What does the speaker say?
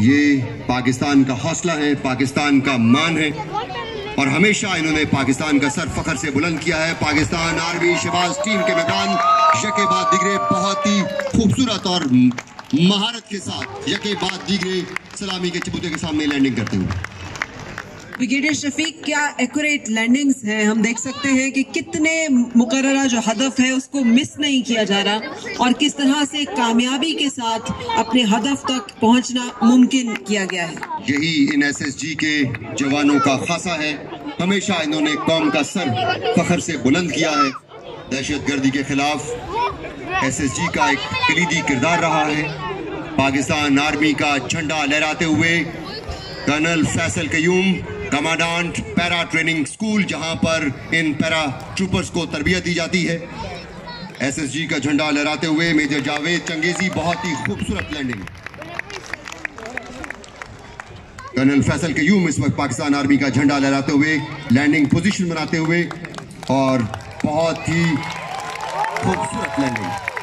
ये पाकिस्तान का हौसला है, पाकिस्तान का मान है। और हमेशा इन्होंने पाकिस्तान का सर फखर से बुलंद किया है। पाकिस्तान आर्मी शबाज टीम के मैदान यके बाद दिगरे बहुत ही खूबसूरत और महारत के साथ यके बाद दिगरे सलामी के चबूते के सामने लैंडिंग करते हुए। विकेटर शफीक, क्या एक्यूरेट लैंडिंग्स हैं? हम देख सकते हैं कि कितने मुकर्रा जो हदफ है, उसको मिस नहीं किया जा रहा। और किस तरह से कामयाबी के साथ अपने हदफ तक पहुँचना मुमकिन किया गया है। यही इन एसएसजी के जवानों का खासा है। हमेशा इन्होंने कौम का सर फखर से बुलंद किया है। दहशत गर्दी के खिलाफ एसएसजी का एक कलीदी किरदार रहा है। पाकिस्तान आर्मी का झंडा लहराते हुए colonel Faisal Qayyum commandant para training school, जहाँ पर इन पैरा ट्रूपर्स को तरबियत दी जाती है। एसएसजी का झंडा लहराते हुए मेजर जावेद चंगेजी, बहुत ही खूबसूरत लैंडिंग कर्नल फैसल के कयूम इस वक्त पाकिस्तान आर्मी का झंडा लहराते हुए लैंडिंग पोजीशन बनाते हुए और बहुत ही खूबसूरत लैंडिंग